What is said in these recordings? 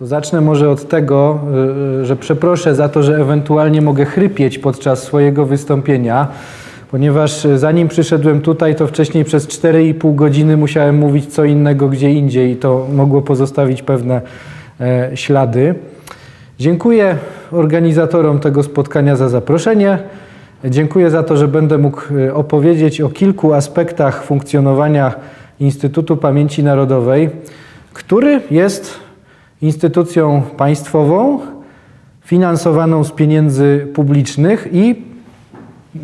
To zacznę może od tego, y, że przeproszę za to, że ewentualnie mogę chrypieć podczas swojego wystąpienia, ponieważ zanim przyszedłem tutaj, to wcześniej przez 4,5 godziny musiałem mówić co innego gdzie indziej i to mogło pozostawić pewne e, ślady. Dziękuję organizatorom tego spotkania za zaproszenie. Dziękuję za to, że będę mógł opowiedzieć o kilku aspektach funkcjonowania Instytutu Pamięci Narodowej, który jest instytucją państwową, finansowaną z pieniędzy publicznych i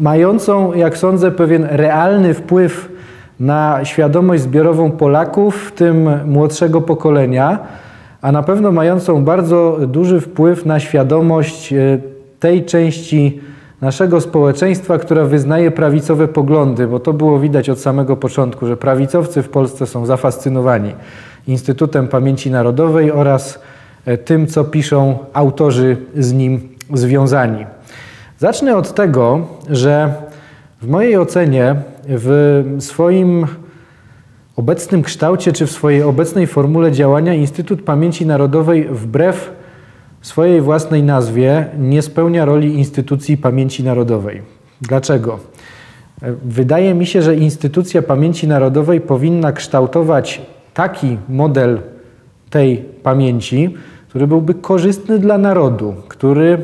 mającą, jak sądzę, pewien realny wpływ na świadomość zbiorową Polaków, w tym młodszego pokolenia, a na pewno mającą bardzo duży wpływ na świadomość e, tej części naszego społeczeństwa, która wyznaje prawicowe poglądy, bo to było widać od samego początku, że prawicowcy w Polsce są zafascynowani Instytutem Pamięci Narodowej oraz e, tym, co piszą autorzy z nim związani. Zacznę od tego, że w mojej ocenie, w swoim obecnym kształcie czy w swojej obecnej formule działania Instytut Pamięci Narodowej wbrew swojej własnej nazwie nie spełnia roli instytucji pamięci narodowej. Dlaczego? Wydaje mi się, że instytucja pamięci narodowej powinna kształtować taki model tej pamięci, który byłby korzystny dla narodu, który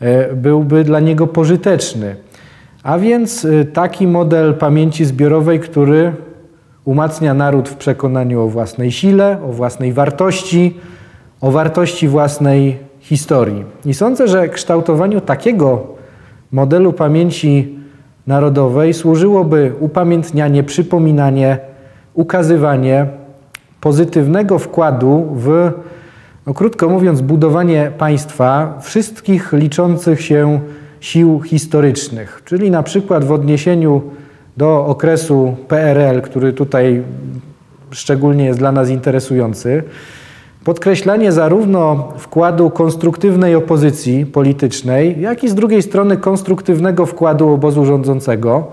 e, byłby dla niego pożyteczny. A więc e, taki model pamięci zbiorowej, który umacnia naród w przekonaniu o własnej sile, o własnej wartości, o wartości własnej historii. I sądzę, że kształtowaniu takiego modelu pamięci narodowej służyłoby upamiętnianie, przypominanie, ukazywanie pozytywnego wkładu w, no krótko mówiąc, budowanie państwa wszystkich liczących się sił historycznych, czyli na przykład w odniesieniu do okresu PRL, który tutaj szczególnie jest dla nas interesujący, podkreślanie zarówno wkładu konstruktywnej opozycji politycznej, jak i z drugiej strony konstruktywnego wkładu obozu rządzącego,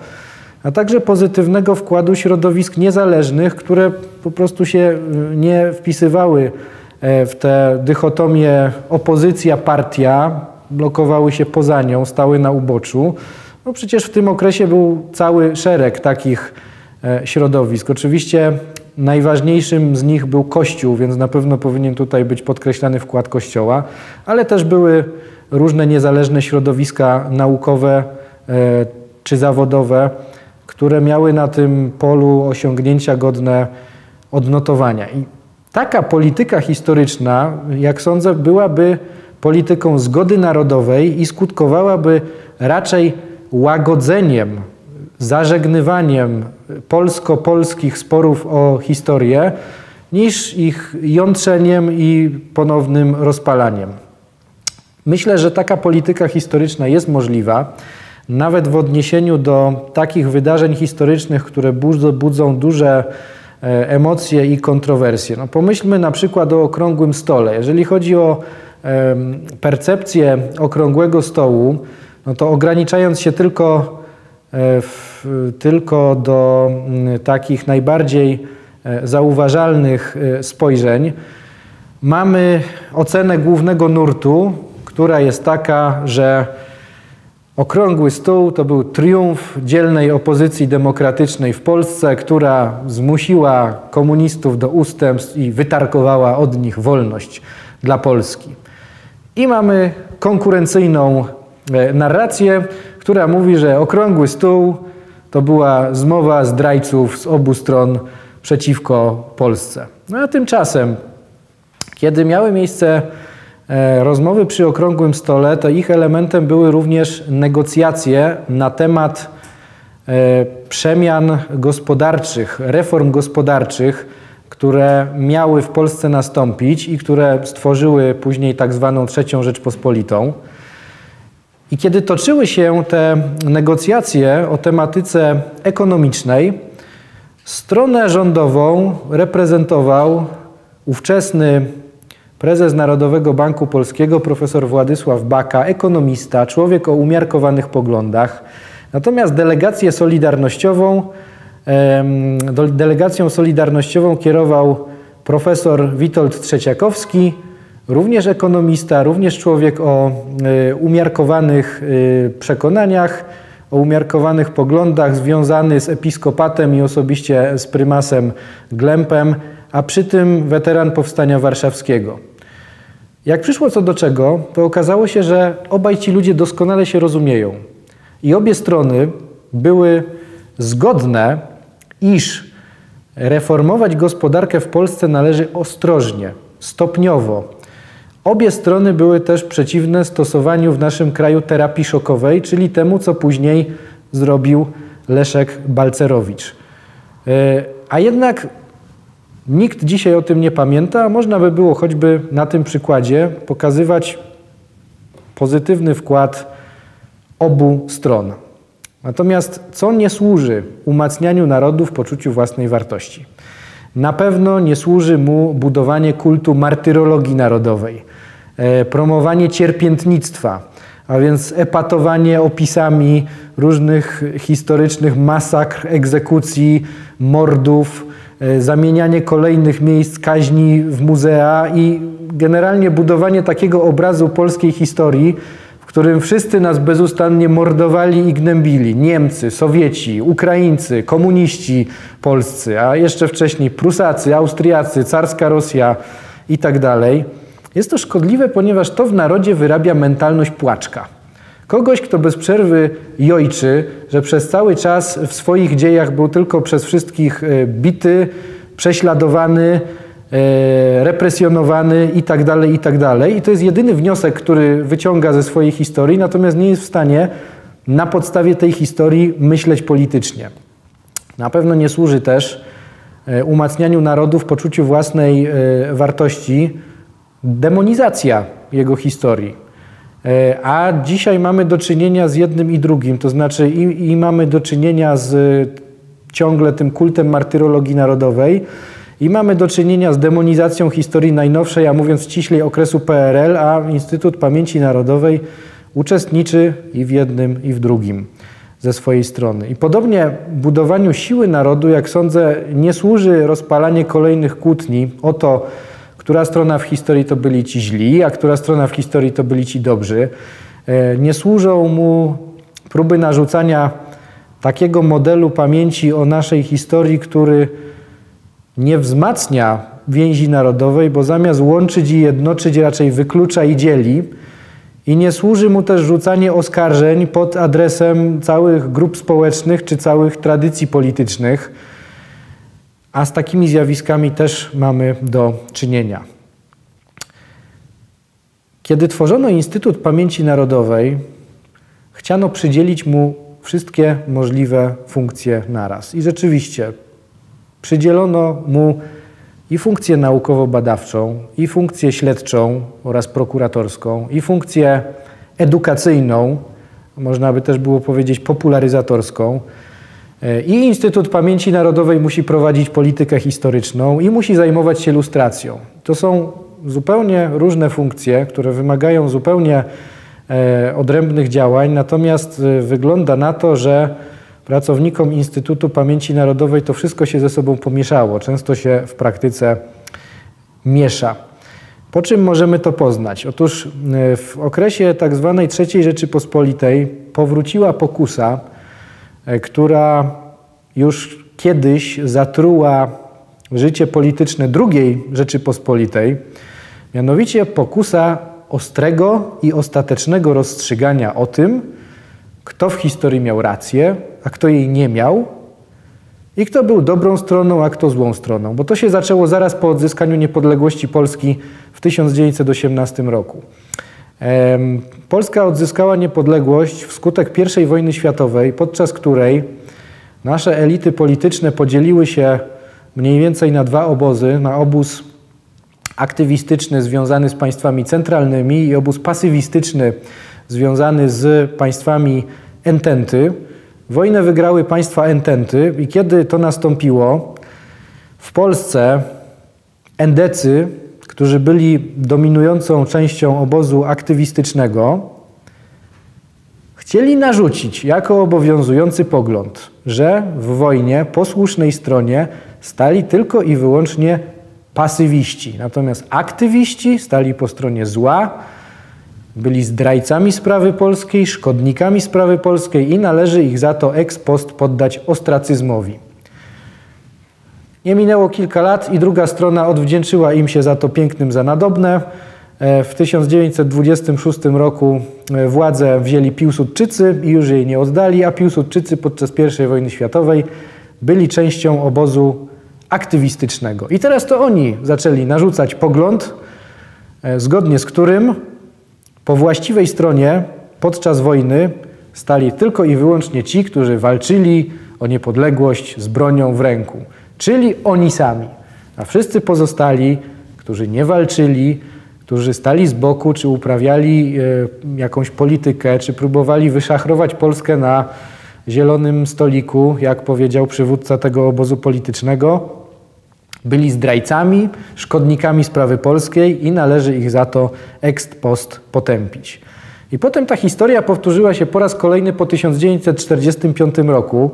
a także pozytywnego wkładu środowisk niezależnych, które po prostu się y, nie wpisywały e, w tę dychotomię opozycja-partia, blokowały się poza nią, stały na uboczu. No przecież w tym okresie był cały szereg takich e, środowisk. Oczywiście najważniejszym z nich był Kościół, więc na pewno powinien tutaj być podkreślany wkład Kościoła, ale też były różne niezależne środowiska naukowe e, czy zawodowe, które miały na tym polu osiągnięcia godne odnotowania. I taka polityka historyczna, jak sądzę, byłaby polityką zgody narodowej i skutkowałaby raczej łagodzeniem, zażegnywaniem polsko-polskich sporów o historię, niż ich jątrzeniem i ponownym rozpalaniem. Myślę, że taka polityka historyczna jest możliwa nawet w odniesieniu do takich wydarzeń historycznych, które budzą duże e, emocje i kontrowersje. No pomyślmy na przykład o okrągłym stole. Jeżeli chodzi o percepcję okrągłego stołu, no to ograniczając się tylko, e, tylko do takich najbardziej e, zauważalnych spojrzeń, mamy ocenę głównego nurtu, która jest taka, że Okrągły stół to był triumf dzielnej opozycji demokratycznej w Polsce, która zmusiła komunistów do ustępstw i wytarkowała od nich wolność dla Polski. I mamy konkurencyjną e, narrację, która mówi, że okrągły stół to była zmowa zdrajców z obu stron przeciwko Polsce. No a tymczasem, kiedy miały miejsce rozmowy przy okrągłym stole, to ich elementem były również negocjacje na temat e, przemian gospodarczych, reform gospodarczych, które miały w Polsce nastąpić i które stworzyły później tak zwaną trzecią Rzeczpospolitą. I kiedy toczyły się te negocjacje o tematyce ekonomicznej, stronę rządową reprezentował ówczesny Prezes Narodowego Banku Polskiego profesor Władysław Baka, ekonomista, człowiek o umiarkowanych poglądach. Natomiast delegację solidarnościową, delegacją solidarnościową kierował profesor Witold Trzeciakowski, również ekonomista, również człowiek o y, umiarkowanych y, przekonaniach, o umiarkowanych poglądach, związany z episkopatem i osobiście z prymasem Glempem, a przy tym weteran powstania warszawskiego. Jak przyszło co do czego, to okazało się, że obaj ci ludzie doskonale się rozumieją. I obie strony były zgodne, iż reformować gospodarkę w Polsce należy ostrożnie, stopniowo. Obie strony były też przeciwne stosowaniu w naszym kraju terapii szokowej, czyli temu, co później zrobił Leszek Balcerowicz. E, a jednak nikt dzisiaj o tym nie pamięta, a można by było choćby na tym przykładzie pokazywać pozytywny wkład obu stron. Natomiast co nie służy umacnianiu narodu w poczuciu własnej wartości? Na pewno nie służy mu budowanie kultu martyrologii narodowej, e, promowanie cierpiętnictwa, a więc epatowanie opisami różnych historycznych masakr, egzekucji, mordów, zamienianie kolejnych miejsc kaźni w muzea i generalnie budowanie takiego obrazu polskiej historii, którym wszyscy nas bezustannie mordowali i gnębili. Niemcy, Sowieci, Ukraińcy, komuniści polscy, a jeszcze wcześniej Prusacy, Austriacy, carska Rosja i tak dalej. Jest to szkodliwe, ponieważ to w narodzie wyrabia mentalność płaczka. Kogoś, kto bez przerwy jojczy, że przez cały czas w swoich dziejach był tylko przez wszystkich e, bity, prześladowany, E, represjonowany i tak dalej, i tak. I to jest jedyny wniosek, który wyciąga ze swojej historii, natomiast nie jest w stanie na podstawie tej historii myśleć politycznie. Na pewno nie służy też e, umacnianiu narodu w poczuciu własnej wartości demonizacja jego historii. A dzisiaj mamy do czynienia z jednym i drugim, to znaczy i, i mamy do czynienia z ciągle tym kultem martyrologii narodowej, i mamy do czynienia z demonizacją historii najnowszej, a mówiąc ściślej okresu PRL, a Instytut Pamięci Narodowej uczestniczy i w jednym, i w drugim ze swojej strony. I podobnie budowaniu siły narodu, jak sądzę, nie służy rozpalanie kolejnych kłótni o to, która strona w historii to byli ci źli, a która strona w historii to byli ci dobrzy. E, nie służą mu próby narzucania takiego modelu pamięci o naszej historii, który nie wzmacnia więzi narodowej, bo zamiast łączyć i jednoczyć, raczej wyklucza i dzieli. I nie służy mu też rzucanie oskarżeń pod adresem całych grup społecznych czy całych tradycji politycznych, a z takimi zjawiskami też mamy do czynienia. Kiedy tworzono Instytut Pamięci Narodowej, chciano przydzielić mu wszystkie możliwe funkcje naraz. I rzeczywiście Przydzielono mu i funkcję naukowo-badawczą, i funkcję śledczą oraz prokuratorską, i funkcję edukacyjną, można by też było powiedzieć popularyzatorską. I Instytut Pamięci Narodowej musi prowadzić politykę historyczną i musi zajmować się lustracją. To są zupełnie różne funkcje, które wymagają zupełnie e, odrębnych działań, natomiast e, wygląda na to, że pracownikom Instytutu Pamięci Narodowej to wszystko się ze sobą pomieszało, często się w praktyce miesza. Po czym możemy to poznać? Otóż e, w okresie tak zwanej III Rzeczypospolitej powróciła pokusa, e, która już kiedyś zatruła życie polityczne II Rzeczypospolitej, mianowicie pokusa ostrego i ostatecznego rozstrzygania o tym, kto w historii miał rację, a kto jej nie miał i kto był dobrą stroną, a kto złą stroną. Bo to się zaczęło zaraz po odzyskaniu niepodległości Polski w 1918 roku. Polska odzyskała niepodległość wskutek I wojny światowej, podczas której nasze elity polityczne podzieliły się mniej więcej na dwa obozy, na obóz aktywistyczny związany z państwami centralnymi i obóz pasywistyczny związany z państwami ententy. Wojnę wygrały państwa ententy i kiedy to nastąpiło, w Polsce endecy, którzy byli dominującą częścią obozu aktywistycznego, chcieli narzucić jako obowiązujący pogląd, że w wojnie po słusznej stronie stali tylko i wyłącznie pasywiści. Natomiast aktywiści stali po stronie zła, byli zdrajcami sprawy polskiej, szkodnikami sprawy polskiej i należy ich za to ex post poddać ostracyzmowi. Nie minęło kilka lat i druga strona odwdzięczyła im się za to pięknym za nadobne. E, w 1926 roku e, władzę wzięli Piłsudczycy i już jej nie oddali, a Piłsudczycy podczas I wojny światowej byli częścią obozu aktywistycznego. I teraz to oni zaczęli narzucać pogląd, e, zgodnie z którym po właściwej stronie podczas wojny stali tylko i wyłącznie ci, którzy walczyli o niepodległość z bronią w ręku, czyli oni sami. A wszyscy pozostali, którzy nie walczyli, którzy stali z boku, czy uprawiali e, jakąś politykę, czy próbowali wyszachrować Polskę na zielonym stoliku, jak powiedział przywódca tego obozu politycznego, byli zdrajcami, szkodnikami sprawy polskiej i należy ich za to ex post potępić. I potem ta historia powtórzyła się po raz kolejny po 1945 roku,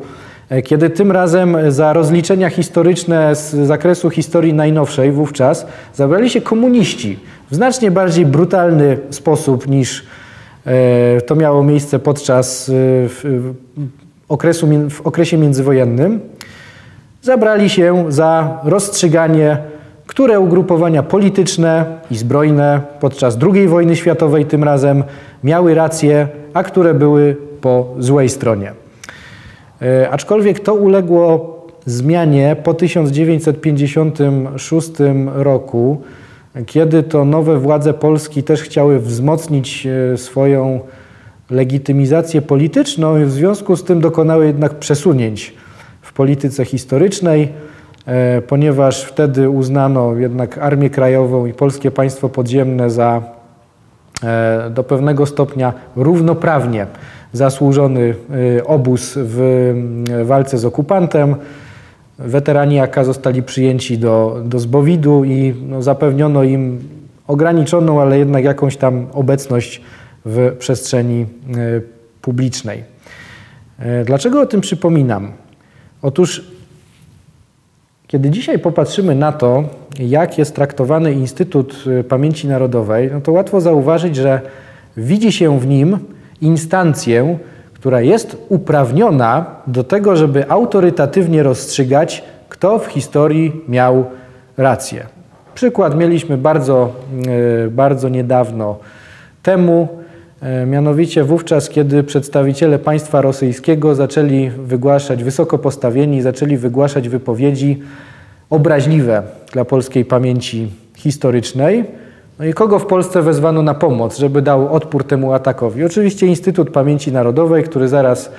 kiedy tym razem za rozliczenia historyczne z zakresu historii najnowszej wówczas zabrali się komuniści w znacznie bardziej brutalny sposób niż e, to miało miejsce podczas e, okresu, w okresie międzywojennym zabrali się za rozstrzyganie, które ugrupowania polityczne i zbrojne podczas II wojny światowej tym razem miały rację, a które były po złej stronie. E, aczkolwiek to uległo zmianie po 1956 roku, kiedy to nowe władze Polski też chciały wzmocnić e, swoją legitymizację polityczną i w związku z tym dokonały jednak przesunięć w polityce historycznej, e, ponieważ wtedy uznano jednak Armię Krajową i Polskie Państwo Podziemne za do pewnego stopnia równoprawnie zasłużony e, obóz w walce z okupantem. Weterani AK zostali przyjęci do, do Zbowidu i no, zapewniono im ograniczoną, ale jednak jakąś tam obecność w przestrzeni publicznej. Dlaczego o tym przypominam? Otóż, kiedy dzisiaj popatrzymy na to, jak jest traktowany Instytut y, Pamięci Narodowej, no to łatwo zauważyć, że widzi się w nim instancję, która jest uprawniona do tego, żeby autorytatywnie rozstrzygać, kto w historii miał rację. Przykład mieliśmy bardzo, y, bardzo niedawno temu, E, mianowicie wówczas, kiedy przedstawiciele państwa rosyjskiego zaczęli wygłaszać, wysoko postawieni, zaczęli wygłaszać wypowiedzi obraźliwe dla polskiej pamięci historycznej. No i kogo w Polsce wezwano na pomoc, żeby dał odpór temu atakowi? Oczywiście Instytut Pamięci Narodowej, który zaraz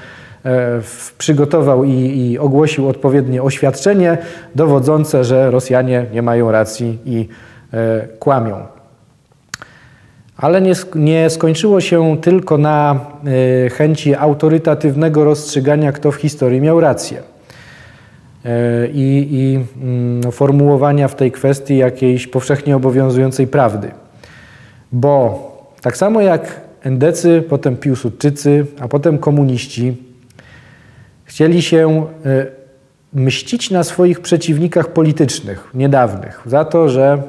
e, przygotował i, i, ogłosił odpowiednie oświadczenie dowodzące, że Rosjanie nie mają racji i e, kłamią. Ale nie, nie skończyło się tylko na y, chęci autorytatywnego rozstrzygania, kto w historii miał rację. Y, I, i y, formułowania w tej kwestii jakiejś powszechnie obowiązującej prawdy. Bo tak samo jak endecy, potem piłsudczycy, a potem komuniści chcieli się mścić na swoich przeciwnikach politycznych, niedawnych, za to, że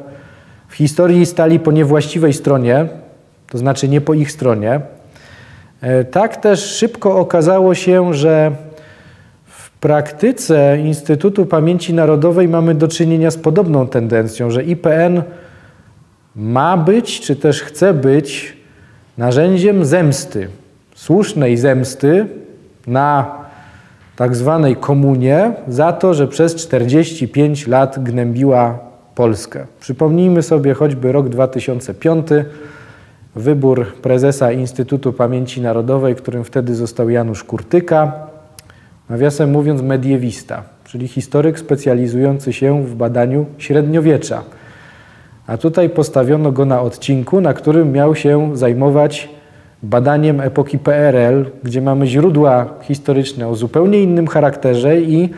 w historii stali po niewłaściwej stronie, to znaczy nie po ich stronie. E, tak też szybko okazało się, że praktyce Instytutu Pamięci Narodowej mamy do czynienia z podobną tendencją, że IPN ma być, czy też chce być narzędziem zemsty, słusznej zemsty na tak zwanej komunie za to, że przez 45 lat gnębiła Polskę. Przypomnijmy sobie choćby rok 2005, wybór prezesa Instytutu Pamięci Narodowej, którym wtedy został Janusz Kurtyka, nawiasem mówiąc mediewista, czyli historyk specjalizujący się w badaniu średniowiecza. A tutaj postawiono go na odcinku, na którym miał się zajmować badaniem epoki PRL, gdzie mamy źródła historyczne o zupełnie innym charakterze i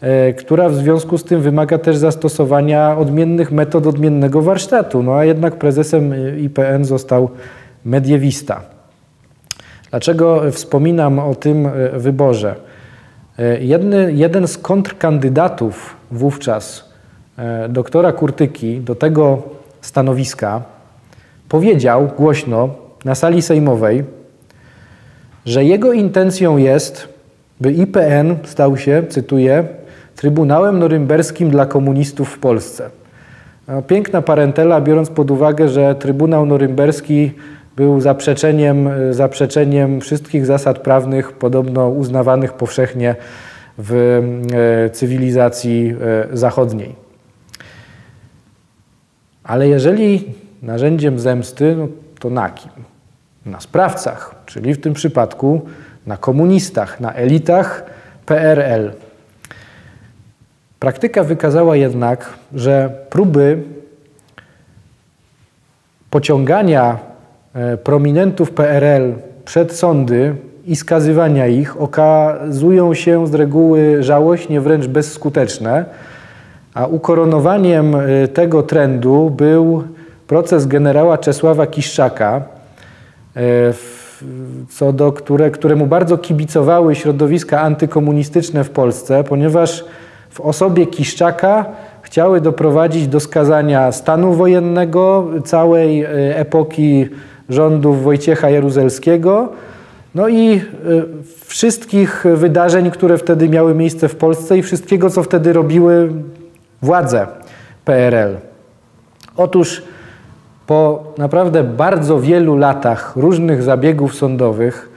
E, która w związku z tym wymaga też zastosowania odmiennych metod odmiennego warsztatu. No a jednak prezesem IPN został mediewista. Dlaczego wspominam o tym e, wyborze? E, jedny, jeden z kontrkandydatów wówczas e, doktora Kurtyki do tego stanowiska, powiedział głośno na sali sejmowej, że jego intencją jest, by IPN stał się, cytuję, Trybunałem Norymberskim dla komunistów w Polsce. No, piękna parentela, biorąc pod uwagę, że Trybunał Norymberski był zaprzeczeniem, zaprzeczeniem wszystkich zasad prawnych, podobno uznawanych powszechnie w e, cywilizacji e, zachodniej. Ale jeżeli narzędziem zemsty, no to na kim? Na sprawcach, czyli w tym przypadku na komunistach, na elitach PRL. Praktyka wykazała jednak, że próby pociągania prominentów PRL przed sądy i skazywania ich okazują się z reguły żałośnie wręcz bezskuteczne, a ukoronowaniem e, tego trendu był proces generała Czesława Kiszczaka, e, co do które, któremu bardzo kibicowały środowiska antykomunistyczne w Polsce, ponieważ w osobie Kiszczaka chciały doprowadzić do skazania stanu wojennego, całej e, epoki rządów Wojciecha Jaruzelskiego, no i e, wszystkich wydarzeń, które wtedy miały miejsce w Polsce i wszystkiego, co wtedy robiły władze PRL. Otóż po naprawdę bardzo wielu latach różnych zabiegów sądowych,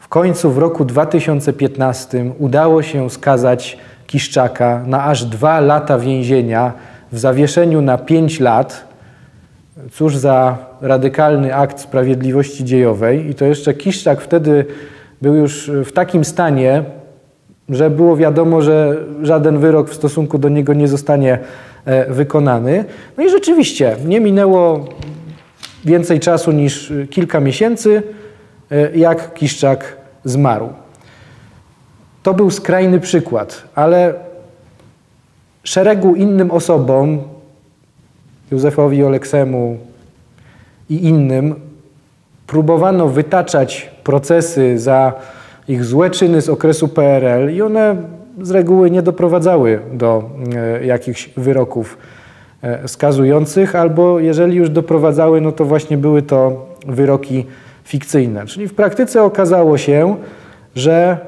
w końcu w roku 2015 udało się skazać Kiszczaka na aż dwa lata więzienia w zawieszeniu na pięć lat. Cóż za radykalny akt sprawiedliwości dziejowej. I to jeszcze Kiszczak wtedy był już w takim stanie, że było wiadomo, że żaden wyrok w stosunku do niego nie zostanie e, wykonany. No i rzeczywiście nie minęło więcej czasu niż kilka miesięcy, e, jak Kiszczak zmarł. To był skrajny przykład, ale szeregu innym osobom, Józefowi Oleksemu i innym, próbowano wytaczać procesy za ich złe czyny z okresu PRL i one z reguły nie doprowadzały do e, jakichś wyroków e, skazujących, albo jeżeli już doprowadzały, no to właśnie były to wyroki fikcyjne. Czyli w praktyce okazało się, że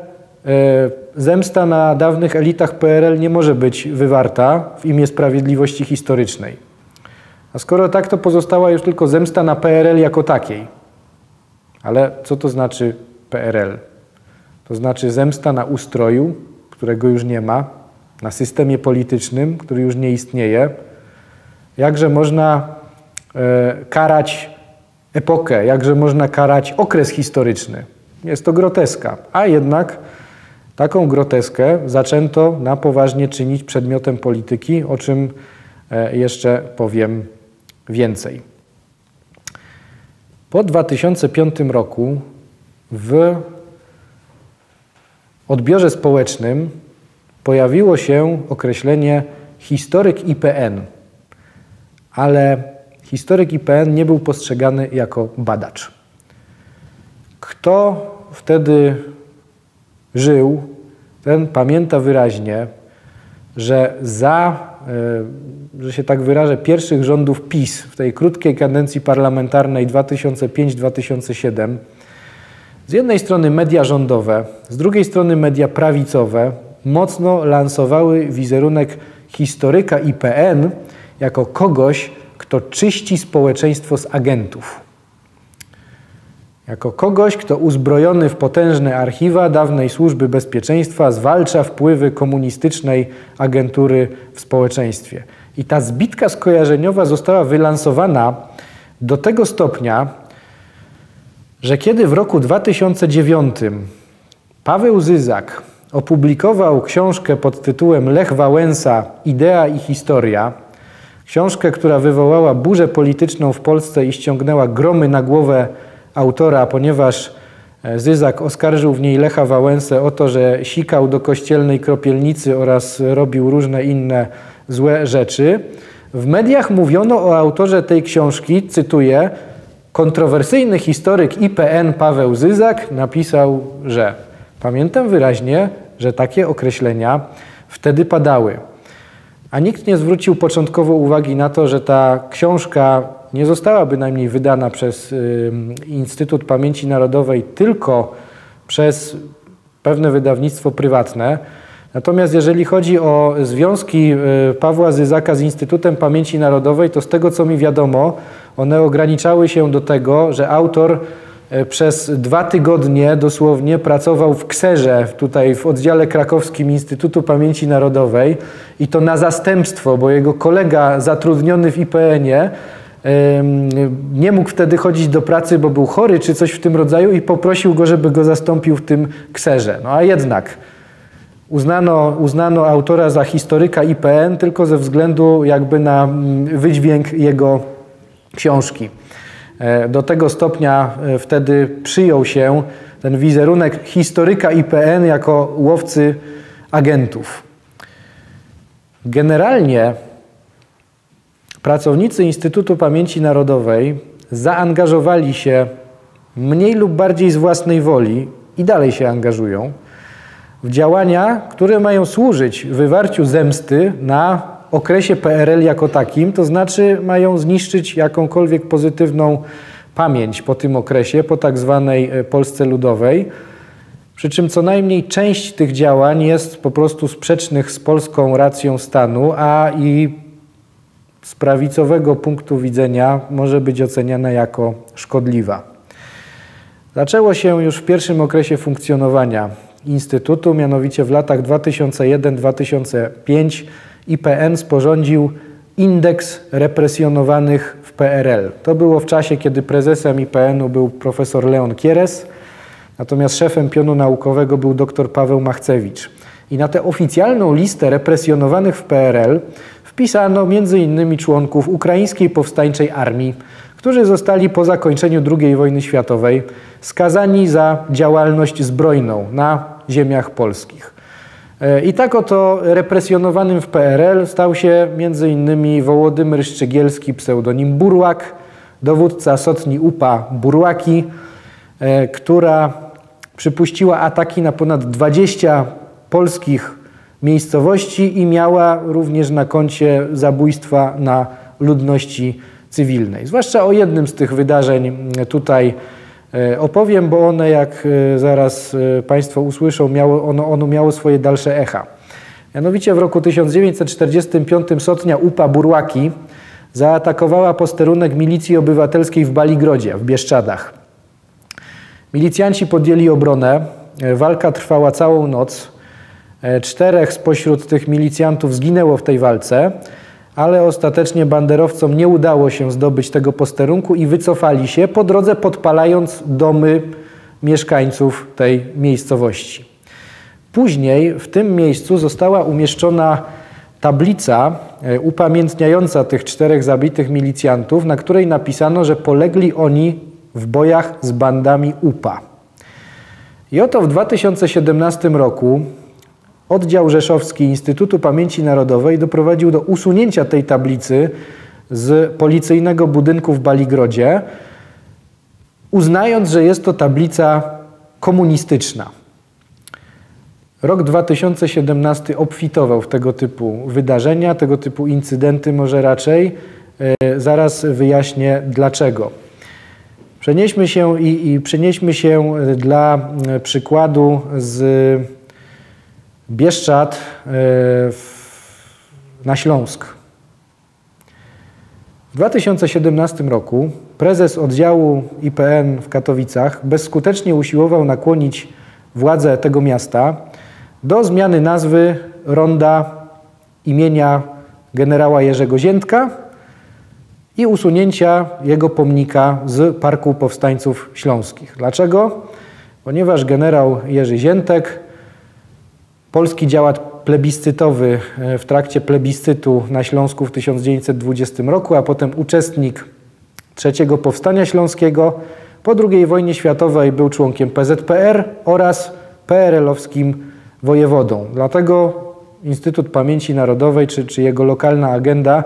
E, zemsta na dawnych elitach PRL nie może być wywarta w imię sprawiedliwości historycznej. A skoro tak, to pozostała już tylko zemsta na PRL jako takiej. Ale co to znaczy PRL? To znaczy zemsta na ustroju, którego już nie ma, na systemie politycznym, który już nie istnieje. Jakże można e, karać epokę, jakże można karać okres historyczny. Jest to groteska, a jednak Taką groteskę zaczęto na poważnie czynić przedmiotem polityki, o czym e, jeszcze powiem więcej. Po 2005 roku w odbiorze społecznym pojawiło się określenie historyk IPN, ale historyk IPN nie był postrzegany jako badacz. Kto wtedy żył, ten pamięta wyraźnie, że za, że się tak wyrażę, pierwszych rządów PiS w tej krótkiej kadencji parlamentarnej 2005-2007 z jednej strony media rządowe, z drugiej strony media prawicowe mocno lansowały wizerunek historyka IPN jako kogoś, kto czyści społeczeństwo z agentów jako kogoś, kto uzbrojony w potężne archiwa dawnej służby bezpieczeństwa zwalcza wpływy komunistycznej agentury w społeczeństwie. I ta zbitka skojarzeniowa została wylansowana do tego stopnia, że kiedy w roku 2009 Paweł Zyzak opublikował książkę pod tytułem Lech Wałęsa Idea i historia, książkę, która wywołała burzę polityczną w Polsce i ściągnęła gromy na głowę autora, ponieważ e, Zyzak oskarżył w niej Lecha Wałęsę o to, że sikał do kościelnej kropielnicy oraz robił różne inne złe rzeczy. W mediach mówiono o autorze tej książki, cytuję, kontrowersyjny historyk IPN Paweł Zyzak napisał, że pamiętam wyraźnie, że takie określenia wtedy padały. A nikt nie zwrócił początkowo uwagi na to, że ta książka nie została bynajmniej wydana przez Instytut Pamięci Narodowej tylko przez pewne wydawnictwo prywatne. Natomiast jeżeli chodzi o związki y, Pawła Zyzaka z Instytutem Pamięci Narodowej, to z tego co mi wiadomo, one ograniczały się do tego, że autor y, przez dwa tygodnie dosłownie pracował w Kserze, tutaj w oddziale krakowskim Instytutu Pamięci Narodowej i to na zastępstwo, bo jego kolega zatrudniony w IPN-ie nie mógł wtedy chodzić do pracy, bo był chory czy coś w tym rodzaju i poprosił go, żeby go zastąpił w tym kserze. No a jednak uznano, uznano autora za historyka IPN tylko ze względu jakby na mm, wydźwięk jego książki. E, do tego stopnia e, wtedy przyjął się ten wizerunek historyka IPN jako łowcy agentów. Generalnie Pracownicy Instytutu Pamięci Narodowej zaangażowali się mniej lub bardziej z własnej woli i dalej się angażują w działania, które mają służyć wywarciu zemsty na okresie PRL jako takim, to znaczy mają zniszczyć jakąkolwiek pozytywną pamięć po tym okresie, po tak zwanej e, Polsce Ludowej. Przy czym co najmniej część tych działań jest po prostu sprzecznych z polską racją stanu, a i z prawicowego punktu widzenia może być oceniana jako szkodliwa. Zaczęło się już w pierwszym okresie funkcjonowania Instytutu, mianowicie w latach 2001-2005 IPN sporządził indeks represjonowanych w PRL. To było w czasie, kiedy prezesem IPN-u był profesor Leon Kieres, natomiast szefem pionu naukowego był dr Paweł Machcewicz. I na tę oficjalną listę represjonowanych w PRL wpisano m.in. członków Ukraińskiej Powstańczej Armii, którzy zostali po zakończeniu II wojny światowej skazani za działalność zbrojną na ziemiach polskich. E, I tak oto represjonowanym w PRL stał się m.in. Wołodymyr Szczygielski, pseudonim Burłak, dowódca sotni UPA Burłaki, e, która przypuściła ataki na ponad 20 polskich miejscowości i miała również na koncie zabójstwa na ludności cywilnej. Zwłaszcza o jednym z tych wydarzeń tutaj e, opowiem, bo one, jak e, zaraz e, Państwo usłyszą, miało, ono, ono miało swoje dalsze echa. Mianowicie w roku 1945 Sotnia UPA Burłaki zaatakowała posterunek milicji obywatelskiej w Baligrodzie, w Bieszczadach. Milicjanci podjęli obronę, walka trwała całą noc. E, czterech spośród tych milicjantów zginęło w tej walce, ale ostatecznie banderowcom nie udało się zdobyć tego posterunku i wycofali się, po drodze podpalając domy mieszkańców tej miejscowości. Później w tym miejscu została umieszczona tablica e, upamiętniająca tych czterech zabitych milicjantów, na której napisano, że polegli oni w bojach z bandami UPA. I oto w 2017 roku Oddział Rzeszowski Instytutu Pamięci Narodowej doprowadził do usunięcia tej tablicy z policyjnego budynku w Baligrodzie, uznając, że jest to tablica komunistyczna. Rok 2017 obfitował w tego typu wydarzenia, tego typu incydenty może raczej. E, zaraz wyjaśnię dlaczego. Przenieśmy się i, i przenieśmy się dla e, przykładu z Bieszczad e, na Śląsk. W 2017 roku prezes oddziału IPN w Katowicach bezskutecznie usiłował nakłonić władze tego miasta do zmiany nazwy ronda imienia generała Jerzego Ziętka i usunięcia jego pomnika z Parku Powstańców Śląskich. Dlaczego? Ponieważ generał Jerzy Ziętek Polski działacz plebiscytowy e, w trakcie plebiscytu na Śląsku w 1920 roku, a potem uczestnik trzeciego powstania śląskiego. Po II wojnie światowej był członkiem PZPR oraz PRL-owskim wojewodą. Dlatego Instytut Pamięci Narodowej czy, czy jego lokalna agenda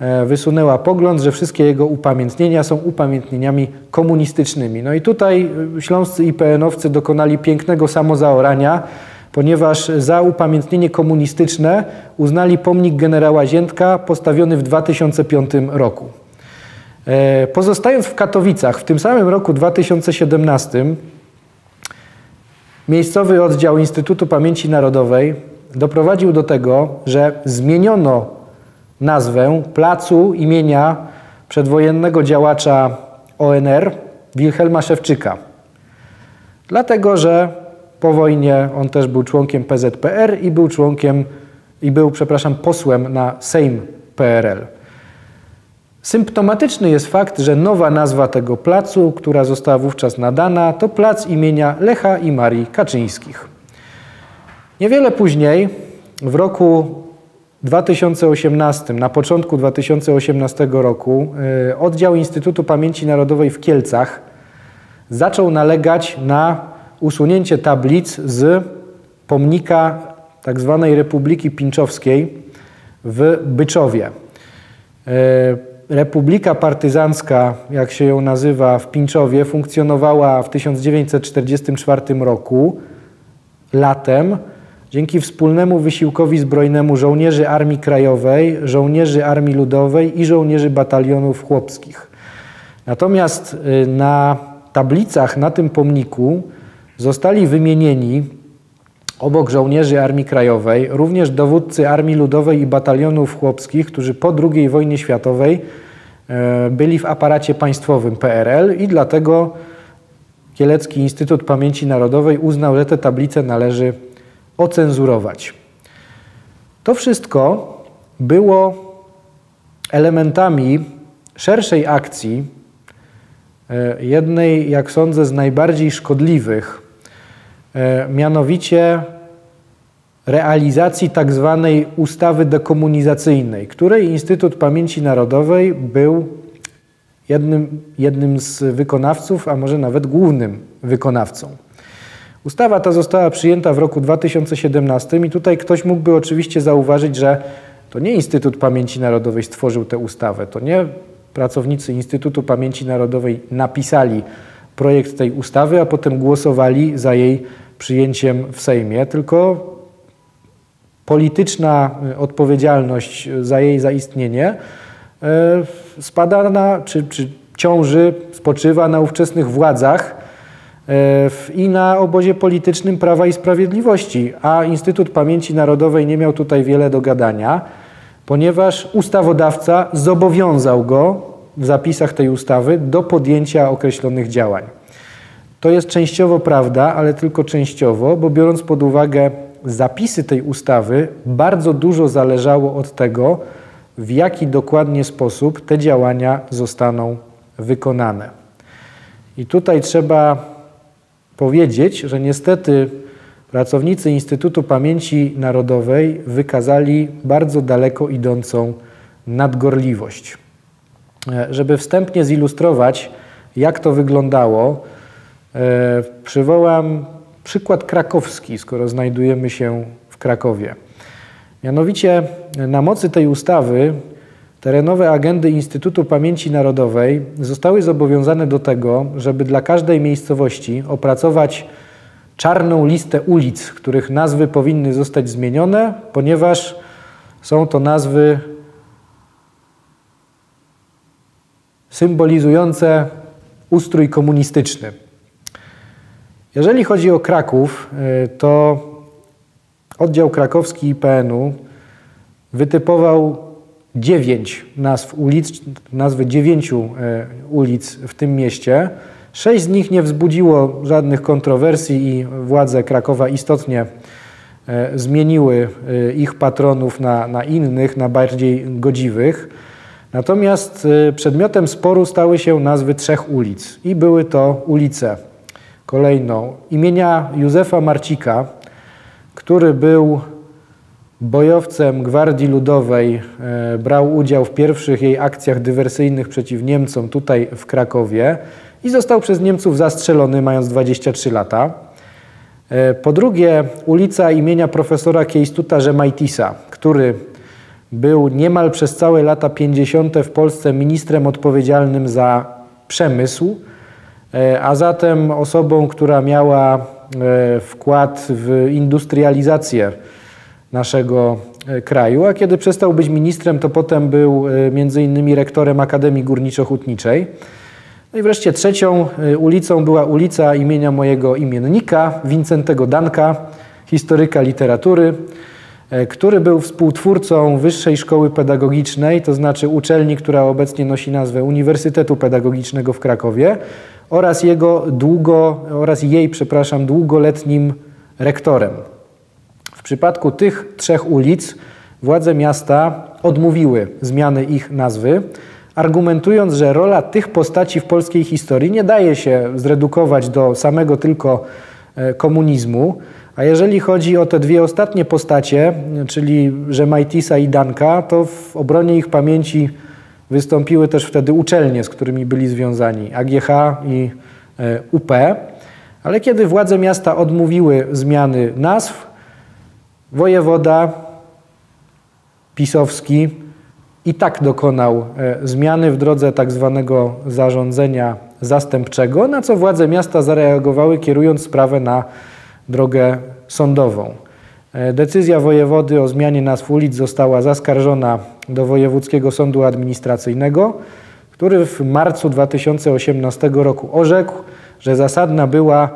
e, wysunęła pogląd, że wszystkie jego upamiętnienia są upamiętnieniami komunistycznymi. No i tutaj e, śląscy IPN-owcy dokonali pięknego samozaorania, ponieważ za upamiętnienie komunistyczne uznali pomnik generała Ziętka postawiony w 2005 roku. E, pozostając w Katowicach, w tym samym roku 2017 miejscowy oddział Instytutu Pamięci Narodowej doprowadził do tego, że zmieniono nazwę placu imienia przedwojennego działacza ONR Wilhelma Szewczyka. Dlatego, że po wojnie on też był członkiem PZPR i był członkiem i był, przepraszam, posłem na Sejm PRL. Symptomatyczny jest fakt, że nowa nazwa tego placu, która została wówczas nadana, to plac imienia Lecha i Marii Kaczyńskich. Niewiele później, w roku 2018, na początku 2018 roku, y, oddział Instytutu Pamięci Narodowej w Kielcach zaczął nalegać na usunięcie tablic z pomnika tzw. Tak Republiki Pinczowskiej w Byczowie. Y, Republika Partyzancka, jak się ją nazywa w Pinczowie, funkcjonowała w 1944 roku latem dzięki wspólnemu wysiłkowi zbrojnemu żołnierzy Armii Krajowej, żołnierzy Armii Ludowej i żołnierzy batalionów chłopskich. Natomiast y, na tablicach na tym pomniku zostali wymienieni obok żołnierzy Armii Krajowej, również dowódcy Armii Ludowej i batalionów chłopskich, którzy po II wojnie światowej e, byli w aparacie państwowym PRL i dlatego Kielecki Instytut Pamięci Narodowej uznał, że te tablice należy ocenzurować. To wszystko było elementami szerszej akcji, e, jednej, jak sądzę, z najbardziej szkodliwych mianowicie realizacji tak zwanej ustawy dekomunizacyjnej, której Instytut Pamięci Narodowej był jednym, jednym z wykonawców, a może nawet głównym wykonawcą. Ustawa ta została przyjęta w roku 2017 i tutaj ktoś mógłby oczywiście zauważyć, że to nie Instytut Pamięci Narodowej stworzył tę ustawę, to nie pracownicy Instytutu Pamięci Narodowej napisali projekt tej ustawy, a potem głosowali za jej przyjęciem w Sejmie, tylko polityczna y, odpowiedzialność za jej zaistnienie y, spada na, czy, czy ciąży, spoczywa na ówczesnych władzach i na obozie politycznym Prawa i Sprawiedliwości, a Instytut Pamięci Narodowej nie miał tutaj wiele do gadania, ponieważ ustawodawca zobowiązał go w zapisach tej ustawy do podjęcia określonych działań. To jest częściowo prawda, ale tylko częściowo, bo biorąc pod uwagę zapisy tej ustawy, bardzo dużo zależało od tego, w jaki dokładnie sposób te działania zostaną wykonane. I tutaj trzeba powiedzieć, że niestety pracownicy Instytutu Pamięci Narodowej wykazali bardzo daleko idącą nadgorliwość. E, żeby wstępnie zilustrować, jak to wyglądało, przywołam przykład krakowski, skoro znajdujemy się w Krakowie. Mianowicie na mocy tej ustawy terenowe agendy Instytutu Pamięci Narodowej zostały zobowiązane do tego, żeby dla każdej miejscowości opracować czarną listę ulic, których nazwy powinny zostać zmienione, ponieważ są to nazwy symbolizujące ustrój komunistyczny. Jeżeli chodzi o Kraków, y, to oddział krakowski IPN-u wytypował dziewięć nazw ulic, nazwy dziewięciu y, ulic w tym mieście. Sześć z nich nie wzbudziło żadnych kontrowersji i władze Krakowa istotnie y, zmieniły ich patronów na, na innych, na bardziej godziwych. Natomiast przedmiotem sporu stały się nazwy trzech ulic i były to ulice kolejną imienia Józefa Marcika, który był bojowcem Gwardii Ludowej, e, brał udział w pierwszych jej akcjach dywersyjnych przeciw Niemcom tutaj w Krakowie i został przez Niemców zastrzelony mając 23 lata. E, po drugie ulica imienia profesora Keistuta Żemajtisa, który był niemal przez całe lata 50. w Polsce ministrem odpowiedzialnym za przemysł, a zatem osobą, która miała wkład w industrializację naszego kraju, a kiedy przestał być ministrem, to potem był między innymi rektorem Akademii Górniczo-Hutniczej. No i wreszcie trzecią ulicą była ulica imienia mojego imiennika, Wincentego Danka, historyka literatury, E, który był współtwórcą Wyższej Szkoły Pedagogicznej, to znaczy uczelni, która obecnie nosi nazwę Uniwersytetu Pedagogicznego w Krakowie oraz, jego długo, oraz jej, przepraszam, długoletnim rektorem. W przypadku tych trzech ulic władze miasta odmówiły zmiany ich nazwy, argumentując, że rola tych postaci w polskiej historii nie daje się zredukować do samego tylko e, komunizmu, a jeżeli chodzi o te dwie ostatnie postacie, czyli Żemajtisa i Danka, to w obronie ich pamięci wystąpiły też wtedy uczelnie, z którymi byli związani, AGH i e, UP. Ale kiedy władze miasta odmówiły zmiany nazw, wojewoda pisowski i tak dokonał e, zmiany w drodze tak zwanego zarządzenia zastępczego, na co władze miasta zareagowały, kierując sprawę na drogę sądową. E, decyzja wojewody o zmianie nazw ulic została zaskarżona do Wojewódzkiego Sądu Administracyjnego, który w marcu 2018 roku orzekł, że zasadna była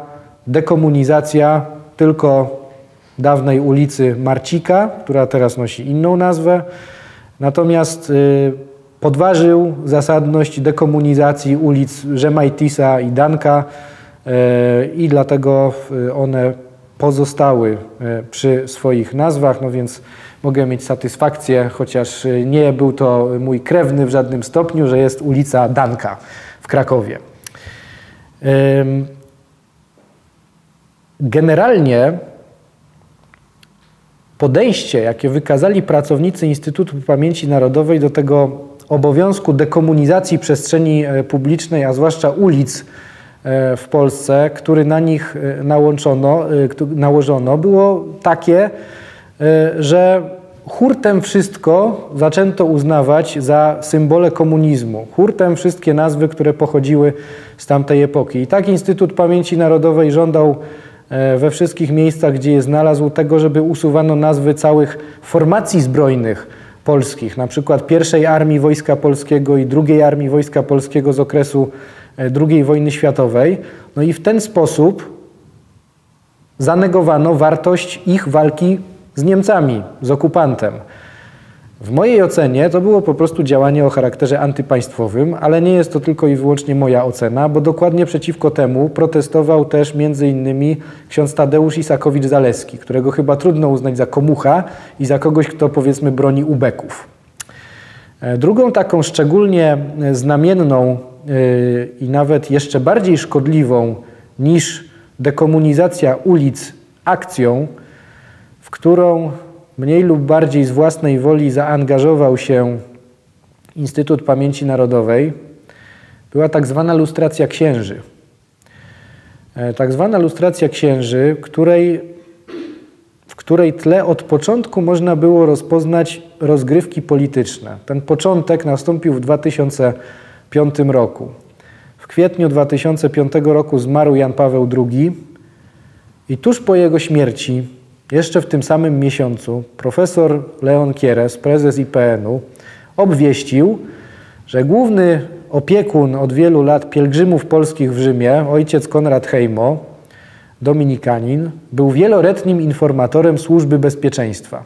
dekomunizacja tylko dawnej ulicy Marcika, która teraz nosi inną nazwę, natomiast y, podważył zasadność dekomunizacji ulic Rzemajtisa i Danka, E, i dlatego e, one pozostały e, przy swoich nazwach, no więc mogę mieć satysfakcję, chociaż nie był to mój krewny w żadnym stopniu, że jest ulica Danka w Krakowie. Generalnie podejście, jakie wykazali pracownicy Instytutu Pamięci Narodowej do tego obowiązku dekomunizacji przestrzeni publicznej, a zwłaszcza ulic, E, w Polsce, który na nich e, nałączono, e, nałożono, było takie, że hurtem wszystko zaczęto uznawać za symbole komunizmu. Hurtem wszystkie nazwy, które pochodziły z tamtej epoki. I tak Instytut Pamięci Narodowej żądał we wszystkich miejscach, gdzie je znalazł, tego, żeby usuwano nazwy całych formacji zbrojnych polskich, na przykład pierwszej Armii Wojska Polskiego i drugiej Armii Wojska Polskiego z okresu E, II wojny światowej. No i w ten sposób zanegowano wartość ich walki z Niemcami, z okupantem. W mojej ocenie to było po prostu działanie o charakterze antypaństwowym, ale nie jest to tylko i wyłącznie moja ocena, bo dokładnie przeciwko temu protestował też innymi ksiądz Tadeusz Isakowicz-Zaleski, którego chyba trudno uznać za komucha i za kogoś, kto powiedzmy broni ubeków. E, drugą taką szczególnie znamienną i nawet jeszcze bardziej szkodliwą niż dekomunizacja ulic akcją, w którą mniej lub bardziej z własnej woli zaangażował się Instytut Pamięci Narodowej, była tak zwana lustracja księży. E, tak zwana lustracja księży, której, w której tle od początku można było rozpoznać rozgrywki polityczne. Ten początek nastąpił w 2000 2005 roku. W kwietniu 2005 roku zmarł Jan Paweł II i tuż po jego śmierci, jeszcze w tym samym miesiącu, profesor Leon Kieres, prezes IPN-u, obwieścił, że główny opiekun od wielu lat pielgrzymów polskich w Rzymie, ojciec Konrad Hejmo, dominikanin, był wieloletnim informatorem służby bezpieczeństwa,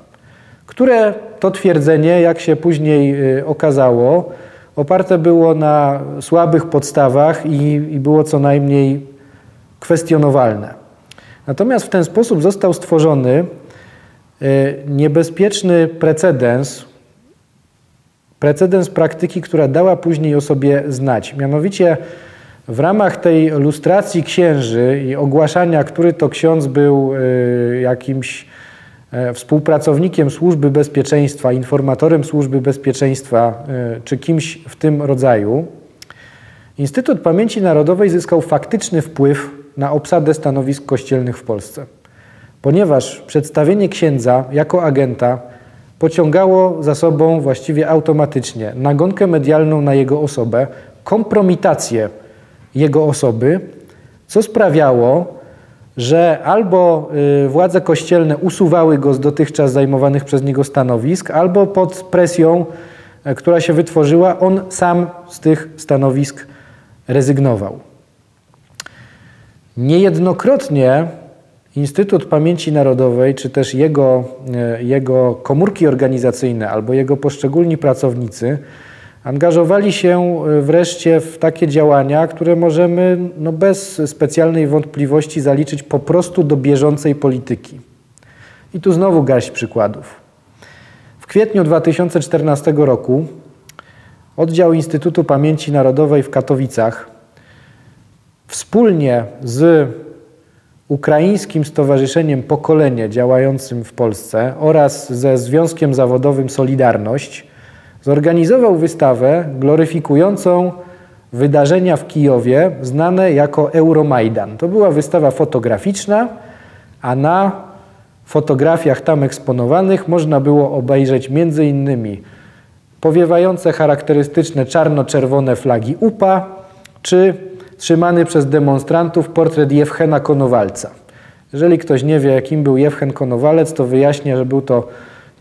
które to twierdzenie, jak się później y, okazało, oparte było na słabych podstawach i, i było co najmniej kwestionowalne. Natomiast w ten sposób został stworzony e, niebezpieczny precedens, precedens praktyki, która dała później o sobie znać. Mianowicie w ramach tej lustracji księży i ogłaszania, który to ksiądz był e, jakimś współpracownikiem służby bezpieczeństwa, informatorem służby bezpieczeństwa e, czy kimś w tym rodzaju, Instytut Pamięci Narodowej zyskał faktyczny wpływ na obsadę stanowisk kościelnych w Polsce, ponieważ przedstawienie księdza jako agenta pociągało za sobą właściwie automatycznie nagonkę medialną na jego osobę, kompromitację jego osoby, co sprawiało, że albo y, władze kościelne usuwały go z dotychczas zajmowanych przez niego stanowisk, albo pod presją, e, która się wytworzyła, on sam z tych stanowisk rezygnował. Niejednokrotnie Instytut Pamięci Narodowej, czy też jego, e, jego komórki organizacyjne albo jego poszczególni pracownicy angażowali się e, wreszcie w takie działania, które możemy no bez specjalnej wątpliwości zaliczyć po prostu do bieżącej polityki. I tu znowu garść przykładów. W kwietniu 2014 roku oddział Instytutu Pamięci Narodowej w Katowicach wspólnie z Ukraińskim Stowarzyszeniem Pokolenie działającym w Polsce oraz ze Związkiem Zawodowym Solidarność zorganizował wystawę gloryfikującą wydarzenia w Kijowie znane jako Euromajdan. To była wystawa fotograficzna, a na fotografiach tam eksponowanych można było obejrzeć między innymi powiewające charakterystyczne czarno-czerwone flagi UPA czy trzymany przez demonstrantów portret Jewchena Konowalca. Jeżeli ktoś nie wie, jakim był Jewchen Konowalec, to wyjaśnię, że był to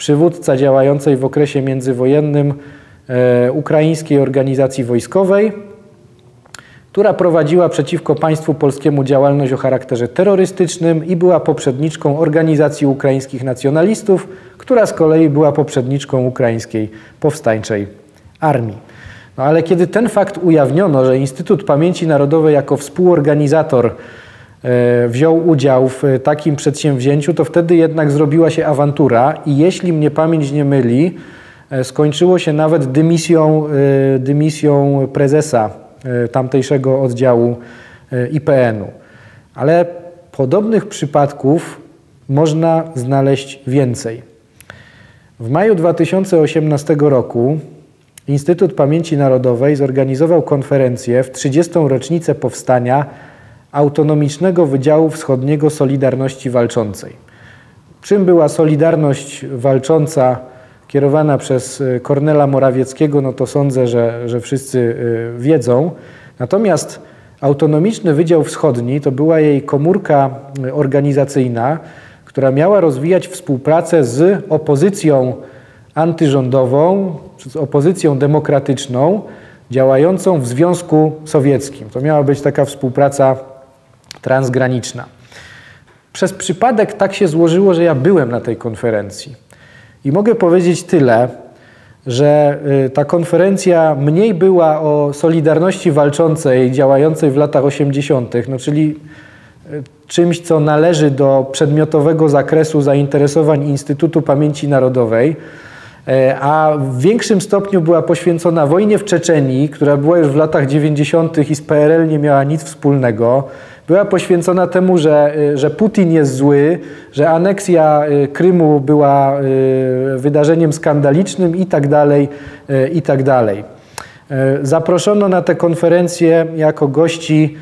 przywódca działającej w okresie międzywojennym e, ukraińskiej organizacji wojskowej, która prowadziła przeciwko państwu polskiemu działalność o charakterze terrorystycznym i była poprzedniczką organizacji ukraińskich nacjonalistów, która z kolei była poprzedniczką ukraińskiej powstańczej armii. No ale kiedy ten fakt ujawniono, że Instytut Pamięci Narodowej jako współorganizator wziął udział w takim przedsięwzięciu, to wtedy jednak zrobiła się awantura i jeśli mnie pamięć nie myli, e, skończyło się nawet dymisją, e, dymisją prezesa tamtejszego oddziału IPN-u. Ale podobnych przypadków można znaleźć więcej. W maju 2018 roku Instytut Pamięci Narodowej zorganizował konferencję w 30. rocznicę powstania Autonomicznego Wydziału Wschodniego Solidarności Walczącej. Czym była Solidarność Walcząca kierowana przez y, Kornela Morawieckiego, no to sądzę, że, że wszyscy y, wiedzą. Natomiast Autonomiczny Wydział Wschodni to była jej komórka y, organizacyjna, która miała rozwijać współpracę z opozycją antyrządową, z opozycją demokratyczną działającą w Związku Sowieckim. To miała być taka współpraca transgraniczna. Przez przypadek tak się złożyło, że ja byłem na tej konferencji. I mogę powiedzieć tyle, że y, ta konferencja mniej była o Solidarności Walczącej działającej w latach 80., no czyli y, czymś, co należy do przedmiotowego zakresu zainteresowań Instytutu Pamięci Narodowej, E, a w większym stopniu była poświęcona wojnie w Czeczenii, która była już w latach 90. i z PRL nie miała nic wspólnego. Była poświęcona temu, że, e, że Putin jest zły, że aneksja e, Krymu była wydarzeniem skandalicznym i tak dalej, i tak dalej. Zaproszono na tę konferencję jako gości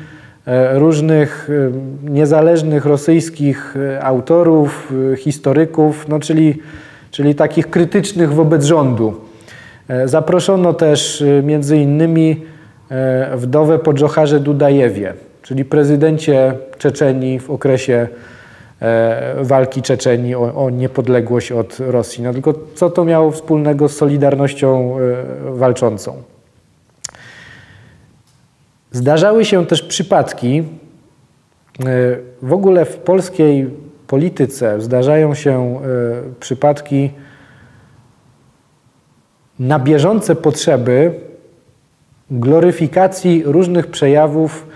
różnych niezależnych rosyjskich autorów, historyków, no czyli czyli takich krytycznych wobec rządu. Zaproszono też między innymi wdowę po Dżocharze Dudajewie, czyli prezydencie Czeczenii w okresie walki Czeczenii o, o, niepodległość od Rosji. No tylko co to miało wspólnego z Solidarnością walczącą? Zdarzały się też przypadki, w ogóle w polskiej polityce zdarzają się e, przypadki na bieżące potrzeby gloryfikacji różnych przejawów e,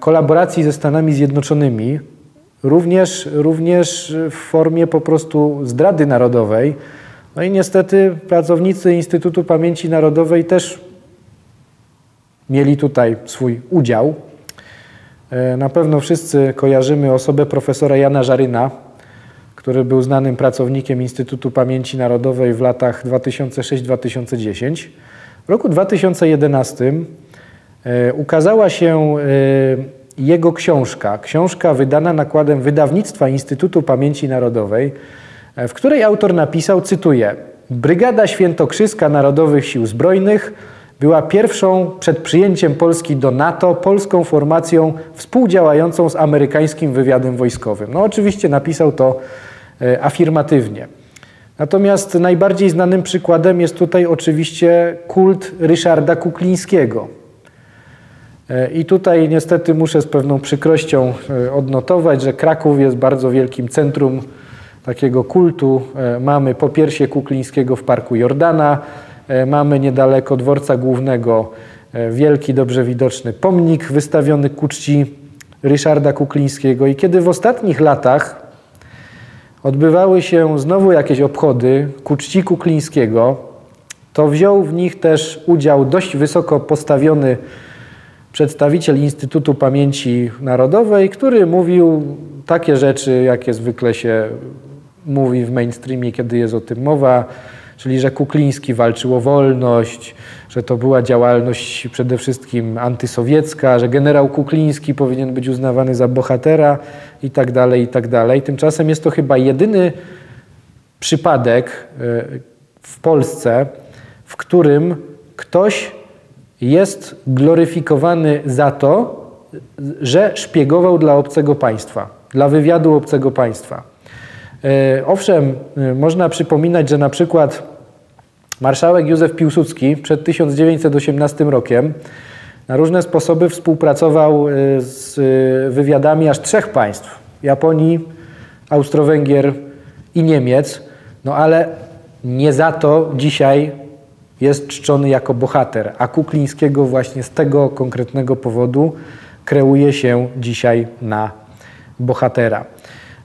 kolaboracji ze Stanami Zjednoczonymi, również, również w formie po prostu zdrady narodowej. No i niestety pracownicy Instytutu Pamięci Narodowej też mieli tutaj swój udział. E, na pewno wszyscy kojarzymy osobę profesora Jana Żaryna, który był znanym pracownikiem Instytutu Pamięci Narodowej w latach 2006-2010. W roku 2011 e, ukazała się e, jego książka, książka wydana nakładem wydawnictwa Instytutu Pamięci Narodowej, w której autor napisał, cytuję, Brygada Świętokrzyska Narodowych Sił Zbrojnych była pierwszą przed przyjęciem Polski do NATO polską formacją współdziałającą z amerykańskim wywiadem wojskowym. No oczywiście napisał to e, afirmatywnie. Natomiast najbardziej znanym przykładem jest tutaj oczywiście kult Ryszarda Kuklińskiego. E, I tutaj niestety muszę z pewną przykrością e, odnotować, że Kraków jest bardzo wielkim centrum takiego kultu. Mamy popiersie Kuklińskiego w Parku Jordana, E, mamy niedaleko dworca głównego e, wielki, dobrze widoczny pomnik wystawiony ku czci Ryszarda Kuklińskiego. I kiedy w ostatnich latach odbywały się znowu jakieś obchody ku czci Kuklińskiego, to wziął w nich też udział dość wysoko postawiony przedstawiciel Instytutu Pamięci Narodowej, który mówił takie rzeczy, jakie zwykle się mówi w mainstreamie, kiedy jest o tym mowa czyli że Kukliński walczył o wolność, że to była działalność przede wszystkim antysowiecka, że generał Kukliński powinien być uznawany za bohatera i tak dalej, i tak. Tymczasem jest to chyba jedyny przypadek e, w Polsce, w którym ktoś jest gloryfikowany za to, że szpiegował dla obcego państwa, dla wywiadu obcego państwa. E, owszem, e, można przypominać, że na przykład Marszałek Józef Piłsudski przed 1918 rokiem na różne sposoby współpracował y, z wywiadami aż trzech państw: Japonii, Austro-Węgier i Niemiec. No ale nie za to dzisiaj jest czczony jako bohater, a Kuklińskiego właśnie z tego konkretnego powodu kreuje się dzisiaj na bohatera.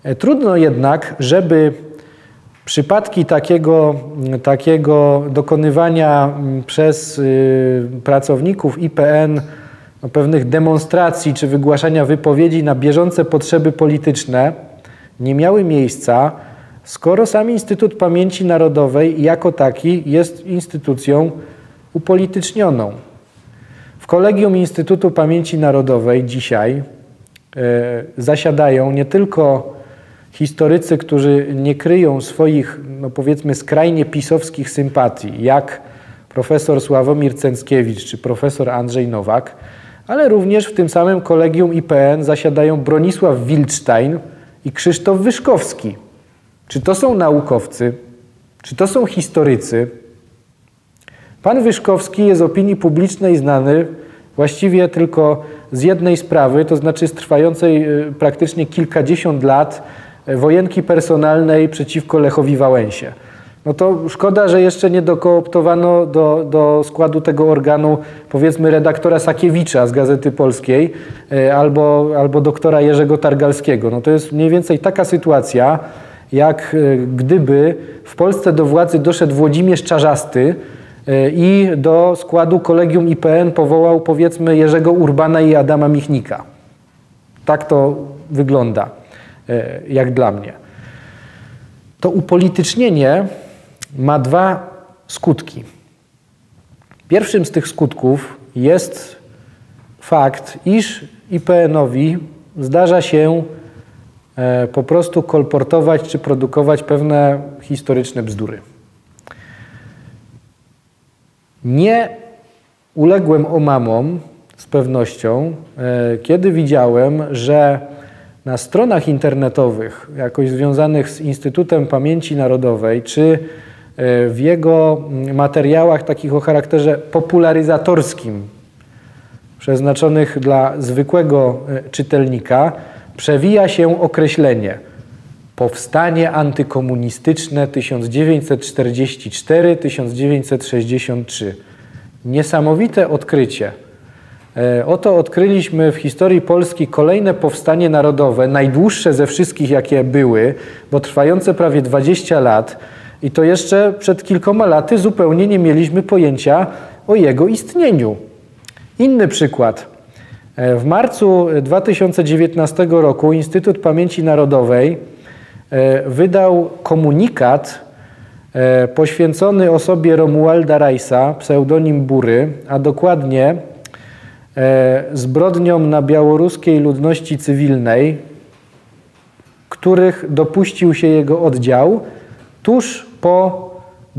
E, trudno jednak, żeby Przypadki takiego, takiego dokonywania mm, przez y, pracowników IPN no, pewnych demonstracji czy wygłaszania wypowiedzi na bieżące potrzeby polityczne nie miały miejsca, skoro sam Instytut Pamięci Narodowej jako taki jest instytucją upolitycznioną. W kolegium Instytutu Pamięci Narodowej dzisiaj y, zasiadają nie tylko historycy, którzy nie kryją swoich, no powiedzmy, skrajnie pisowskich sympatii, jak profesor Sławomir Cęckiewicz czy profesor Andrzej Nowak, ale również w tym samym kolegium IPN zasiadają Bronisław Wildstein i Krzysztof Wyszkowski. Czy to są naukowcy? Czy to są historycy? Pan Wyszkowski jest opinii publicznej znany właściwie tylko z jednej sprawy, to znaczy z trwającej y, praktycznie kilkadziesiąt lat wojenki personalnej przeciwko Lechowi Wałęsie. No to szkoda, że jeszcze nie dokooptowano do, do składu tego organu powiedzmy redaktora Sakiewicza z Gazety Polskiej e, albo, albo doktora Jerzego Targalskiego. No to jest mniej więcej taka sytuacja, jak e, gdyby w Polsce do władzy doszedł Włodzimierz Czarzasty e, i do składu kolegium IPN powołał powiedzmy Jerzego Urbana i Adama Michnika. Tak to wygląda. E, jak dla mnie. To upolitycznienie ma dwa skutki. Pierwszym z tych skutków jest fakt, iż IPN-owi zdarza się po prostu kolportować czy produkować pewne historyczne bzdury. Nie uległem omamom z pewnością, e, kiedy widziałem, że na stronach internetowych, jakoś związanych z Instytutem Pamięci Narodowej, czy e, w jego materiałach takich o charakterze popularyzatorskim, przeznaczonych dla zwykłego e, czytelnika, przewija się określenie Powstanie antykomunistyczne 1944-1963. Niesamowite odkrycie. E, oto odkryliśmy w historii Polski kolejne powstanie narodowe, najdłuższe ze wszystkich, jakie były, bo trwające prawie 20 lat. I to jeszcze przed kilkoma laty zupełnie nie mieliśmy pojęcia o jego istnieniu. Inny przykład. E, w marcu 2019 roku Instytut Pamięci Narodowej e, wydał komunikat poświęcony osobie Romualda Rajsa, pseudonim Bury, a dokładnie E, zbrodniom na białoruskiej ludności cywilnej, których dopuścił się jego oddział tuż po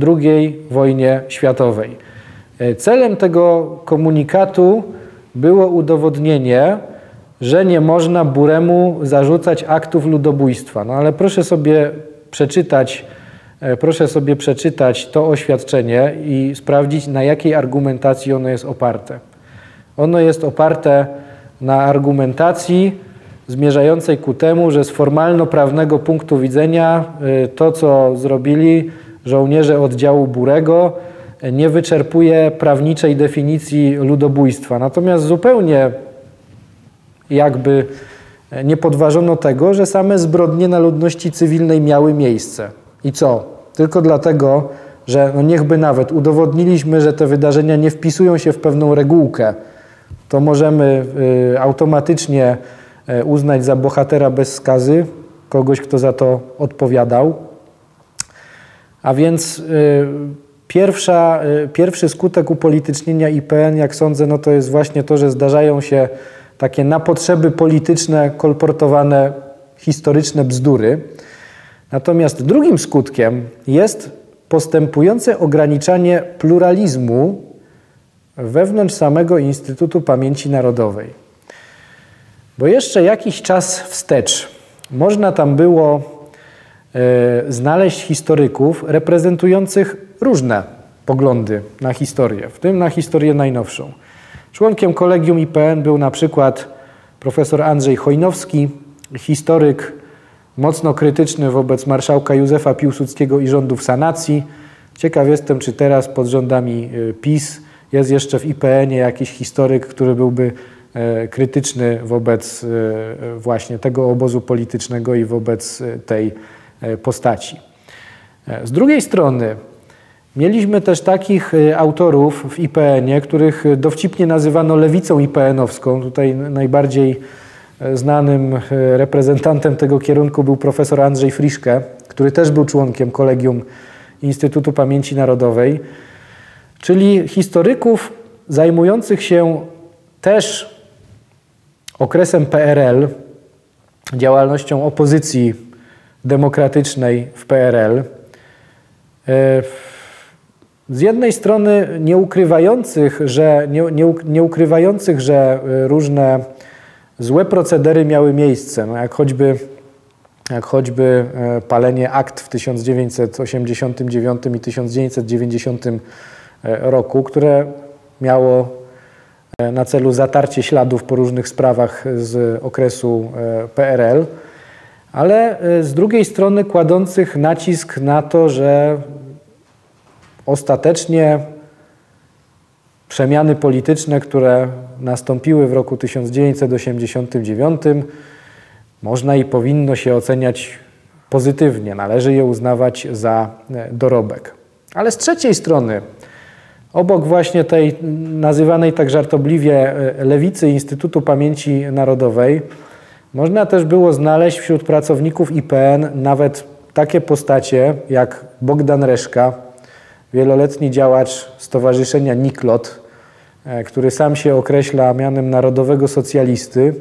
II wojnie światowej. Celem tego komunikatu było udowodnienie, że nie można Buremu zarzucać aktów ludobójstwa. No ale proszę sobie przeczytać, proszę sobie przeczytać to oświadczenie i sprawdzić, na jakiej argumentacji ono jest oparte. Ono jest oparte na argumentacji zmierzającej ku temu, że z formalno-prawnego punktu widzenia y, to, co zrobili żołnierze oddziału Burego, nie wyczerpuje prawniczej definicji ludobójstwa. Natomiast zupełnie jakby nie podważono tego, że same zbrodnie na ludności cywilnej miały miejsce. I co? Tylko dlatego, że no niechby nawet udowodniliśmy, że te wydarzenia nie wpisują się w pewną regułkę, to możemy y, automatycznie y, uznać za bohatera bez skazy kogoś, kto za to odpowiadał. A więc y, pierwsza, pierwszy skutek upolitycznienia IPN, jak sądzę, no to jest właśnie to, że zdarzają się takie na potrzeby polityczne kolportowane historyczne bzdury. Natomiast drugim skutkiem jest postępujące ograniczanie pluralizmu wewnątrz samego Instytutu Pamięci Narodowej. Bo jeszcze jakiś czas wstecz można tam było e, znaleźć historyków reprezentujących różne poglądy na historię, w tym na historię najnowszą. Członkiem kolegium IPN był na przykład profesor Andrzej Chojnowski, historyk mocno krytyczny wobec marszałka Józefa Piłsudskiego i rządów sanacji. Ciekaw jestem, czy teraz pod rządami e, PiS jest jeszcze w IPN-ie jakiś historyk, który byłby e, krytyczny wobec e, właśnie tego obozu politycznego i wobec e, tej postaci. Z drugiej strony mieliśmy też takich autorów w IPN-ie, których dowcipnie nazywano lewicą IPN-owską. Tutaj najbardziej znanym reprezentantem tego kierunku był profesor Andrzej Friszke, który też był członkiem kolegium Instytutu Pamięci Narodowej czyli historyków zajmujących się też okresem PRL, działalnością opozycji demokratycznej w PRL. Z jednej strony nie ukrywających, że, nie, nie, nie ukrywających, że różne złe procedery miały miejsce, no jak, choćby, jak choćby e, palenie akt w 1989 i 1990 E, roku, które miało na celu zatarcie śladów po różnych sprawach z okresu PRL, ale z drugiej strony kładących nacisk na to, że ostatecznie przemiany polityczne, które nastąpiły w roku 1989, można i powinno się oceniać pozytywnie, należy je uznawać za dorobek. Ale z trzeciej strony Obok właśnie tej nazywanej tak żartobliwie e, lewicy Instytutu Pamięci Narodowej, można też było znaleźć wśród pracowników IPN nawet takie postacie jak Bogdan Reszka, wieloletni działacz Stowarzyszenia Niklot, e, który sam się określa mianem narodowego socjalisty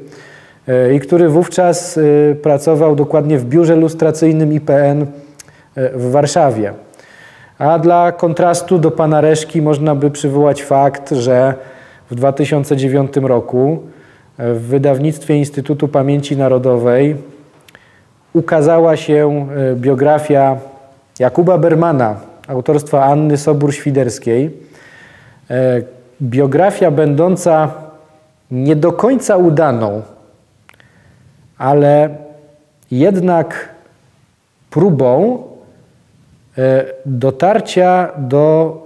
e, i który wówczas pracował dokładnie w biurze lustracyjnym IPN w Warszawie. A dla kontrastu do pana Reszki można by przywołać fakt, że w 2009 roku w wydawnictwie Instytutu Pamięci Narodowej ukazała się e, biografia Jakuba Bermana, autorstwa Anny Sobór-Świderskiej. E, biografia będąca nie do końca udaną, ale jednak próbą E, dotarcia do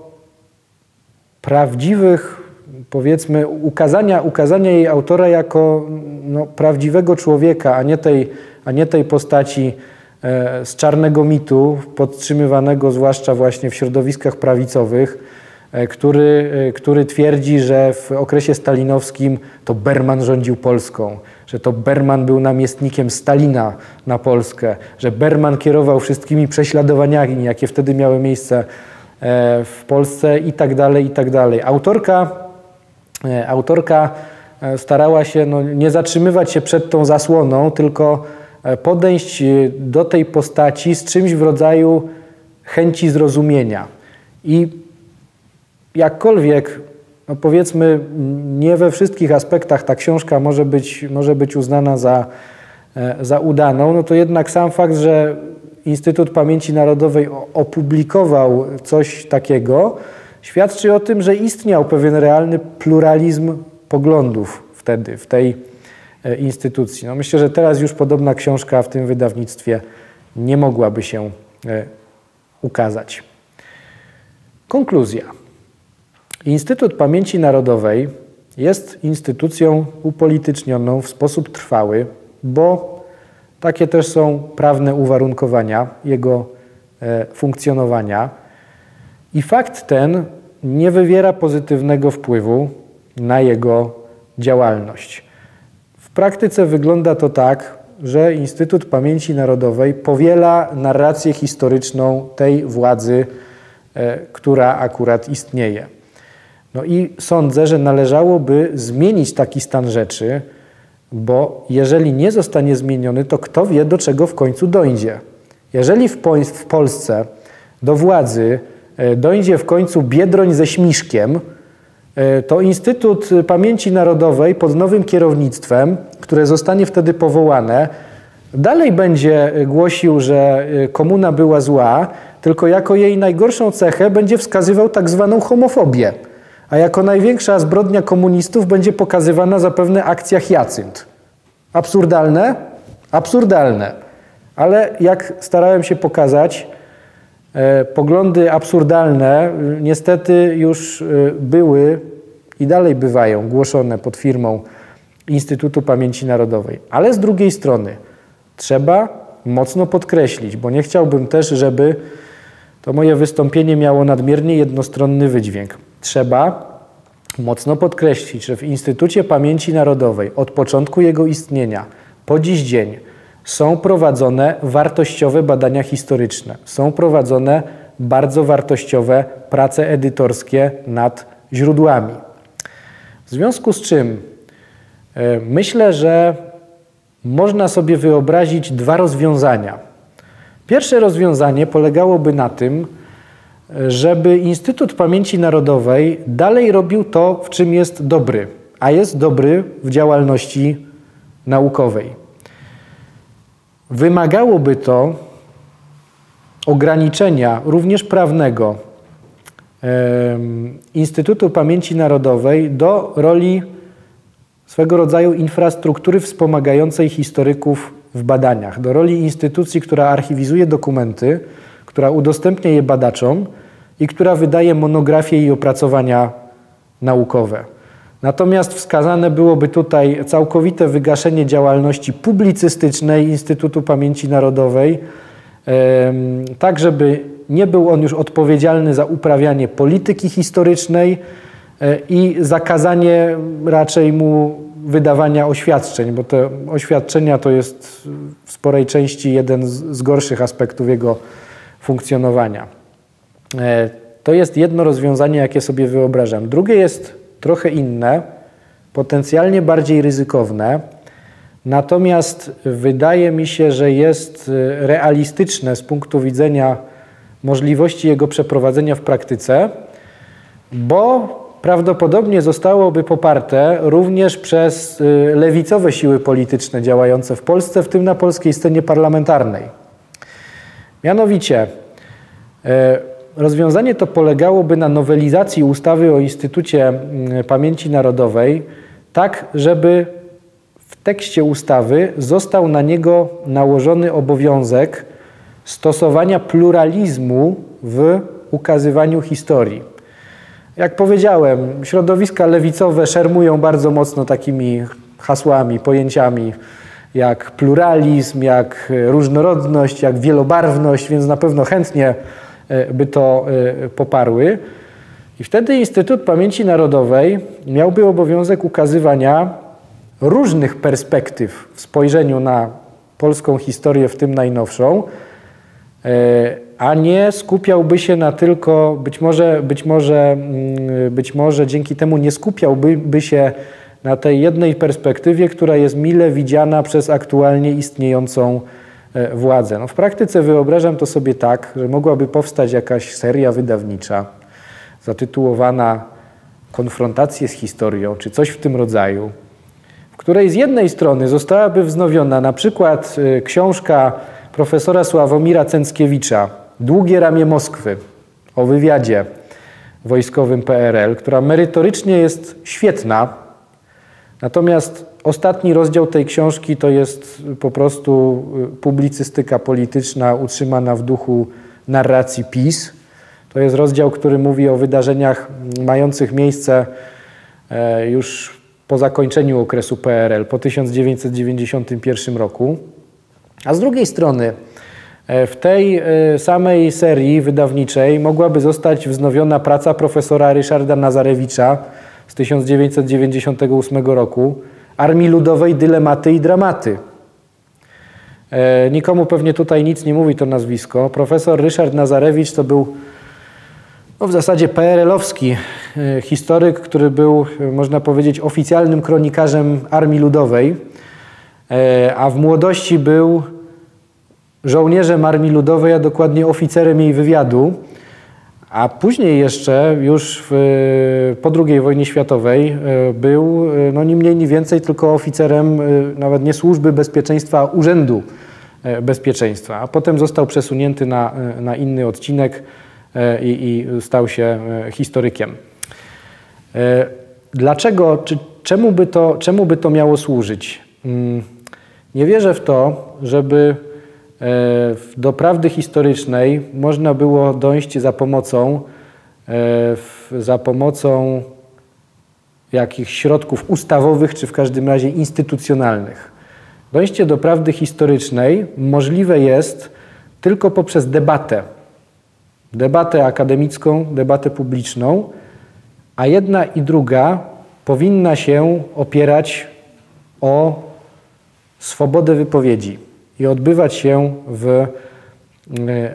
prawdziwych, powiedzmy, ukazania, ukazania jej autora jako no, prawdziwego człowieka, a nie tej, a nie tej postaci z czarnego mitu, podtrzymywanego zwłaszcza właśnie w środowiskach prawicowych, e, który, który twierdzi, że w okresie stalinowskim to Berman rządził Polską że to Berman był namiestnikiem Stalina na Polskę, że Berman kierował wszystkimi prześladowaniami, jakie wtedy miały miejsce e, w Polsce i tak dalej, i tak dalej. Autorka, e, autorka e, starała się no, nie zatrzymywać się przed tą zasłoną, tylko podejść do tej postaci z czymś w rodzaju chęci zrozumienia. I jakkolwiek, no powiedzmy, nie we wszystkich aspektach ta książka może być, może być uznana za, e, za udaną, no to jednak sam fakt, że Instytut Pamięci Narodowej opublikował coś takiego, świadczy o tym, że istniał pewien realny pluralizm poglądów wtedy w tej e, instytucji. No myślę, że teraz już podobna książka w tym wydawnictwie nie mogłaby się e, ukazać. Konkluzja. Instytut Pamięci Narodowej jest instytucją upolitycznioną w sposób trwały, bo takie też są prawne uwarunkowania jego e, funkcjonowania. I fakt ten nie wywiera pozytywnego wpływu na jego działalność. Praktyce wygląda to tak, że Instytut Pamięci Narodowej powiela narrację historyczną tej władzy, e, która akurat istnieje. No i sądzę, że należałoby zmienić taki stan rzeczy, bo jeżeli nie zostanie zmieniony, to kto wie, do czego w końcu dojdzie. Jeżeli w, w Polsce do władzy e, dojdzie w końcu Biedroń ze Śmiszkiem, to Instytut Pamięci Narodowej pod nowym kierownictwem, które zostanie wtedy powołane, dalej będzie głosił, że e, komuna była zła, tylko jako jej najgorszą cechę będzie wskazywał tak zwaną homofobię a jako największa zbrodnia komunistów będzie pokazywana zapewne akcja Hyacynt. Absurdalne? Absurdalne. Ale jak starałem się pokazać, e, poglądy absurdalne e, niestety już e, były i dalej bywają głoszone pod firmą Instytutu Pamięci Narodowej. Ale z drugiej strony trzeba mocno podkreślić, bo nie chciałbym też, żeby to moje wystąpienie miało nadmiernie jednostronny wydźwięk. Trzeba mocno podkreślić, że w Instytucie Pamięci Narodowej od początku jego istnienia po dziś dzień są prowadzone wartościowe badania historyczne, są prowadzone bardzo wartościowe prace edytorskie nad źródłami. W związku z czym e, myślę, że można sobie wyobrazić dwa rozwiązania. Pierwsze rozwiązanie polegałoby na tym, żeby Instytut Pamięci Narodowej dalej robił to, w czym jest dobry, a jest dobry w działalności naukowej. Wymagałoby to ograniczenia również prawnego Instytutu Pamięci Narodowej do roli swego rodzaju infrastruktury wspomagającej historyków w badaniach, do roli instytucji, która archiwizuje dokumenty, która udostępnia je badaczom i która wydaje monografie i opracowania naukowe. Natomiast wskazane byłoby tutaj całkowite wygaszenie działalności publicystycznej Instytutu Pamięci Narodowej, tak żeby nie był on już odpowiedzialny za uprawianie polityki historycznej e, i zakazanie raczej mu wydawania oświadczeń, bo te oświadczenia to jest w sporej części jeden z gorszych aspektów jego funkcjonowania. E, to jest jedno rozwiązanie, jakie sobie wyobrażam. Drugie jest trochę inne, potencjalnie bardziej ryzykowne, natomiast wydaje mi się, że jest e, realistyczne z punktu widzenia możliwości jego przeprowadzenia w praktyce, bo prawdopodobnie zostałoby poparte również przez e, lewicowe siły polityczne działające w Polsce, w tym na polskiej scenie parlamentarnej. Mianowicie Rozwiązanie to polegałoby na nowelizacji ustawy o Instytucie mm, Pamięci Narodowej, tak żeby w tekście ustawy został na niego nałożony obowiązek stosowania pluralizmu w ukazywaniu historii. Jak powiedziałem, środowiska lewicowe szermują bardzo mocno takimi hasłami, pojęciami jak pluralizm, jak różnorodność, jak wielobarwność, więc na pewno chętnie by to e, poparły. I wtedy Instytut Pamięci Narodowej miałby obowiązek ukazywania różnych perspektyw w spojrzeniu na polską historię, w tym najnowszą, e, a nie skupiałby się na tylko, być może, być może, mm, być może dzięki temu nie skupiałby by się na tej jednej perspektywie, która jest mile widziana przez aktualnie istniejącą E, władzę. No w praktyce wyobrażam to sobie tak, że mogłaby powstać jakaś seria wydawnicza, zatytułowana Konfrontacje z historią, czy coś w tym rodzaju, w której z jednej strony zostałaby wznowiona na przykład y, książka profesora Sławomira Cęckiewicza Długie ramię Moskwy o wywiadzie wojskowym PRL, która merytorycznie jest świetna, natomiast ostatni rozdział tej książki to jest po prostu y, publicystyka polityczna utrzymana w duchu narracji PiS. To jest rozdział, który mówi o wydarzeniach mających miejsce e, już po zakończeniu okresu PRL, po 1991 roku. A z drugiej strony, e, w tej e, samej serii wydawniczej mogłaby zostać wznowiona praca profesora Ryszarda Nazarewicza z 1998 roku Armii Ludowej Dylematy i Dramaty. Nikomu pewnie tutaj nic nie mówi to nazwisko. Profesor Ryszard Nazarewicz to był no w zasadzie PRL-owski e, historyk, który był, e, można powiedzieć, oficjalnym kronikarzem Armii Ludowej, e, a w młodości był żołnierzem Armii Ludowej, a dokładnie oficerem jej wywiadu. A później jeszcze, już w, po II wojnie światowej, był no nie mniej, nie więcej, tylko oficerem nawet nie służby bezpieczeństwa, Urzędu Bezpieczeństwa. A potem został przesunięty na, na inny odcinek E, i, i stał się e, historykiem. E, dlaczego, czy, czemu, by to, czemu by to miało służyć? Mm, nie wierzę w to, żeby do prawdy historycznej można było dojść za pomocą, za pomocą jakichś środków ustawowych, czy w każdym razie instytucjonalnych. Dojście do prawdy historycznej możliwe jest tylko poprzez debatę debatę akademicką, debatę publiczną, a jedna i druga powinna się opierać o swobodę wypowiedzi i odbywać się w e,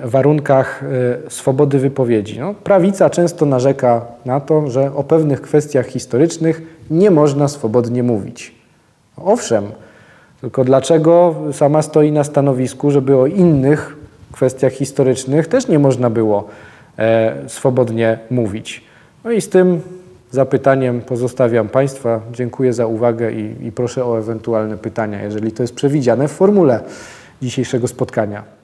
warunkach e, swobody wypowiedzi. No, prawica często narzeka na to, że o pewnych kwestiach historycznych nie można swobodnie mówić. Owszem, tylko dlaczego sama stoi na stanowisku, żeby o innych kwestiach historycznych też nie można było e, swobodnie mówić. No i z tym zapytaniem pozostawiam Państwa. Dziękuję za uwagę i, i proszę o ewentualne pytania, jeżeli to jest przewidziane w formule dzisiejszego spotkania.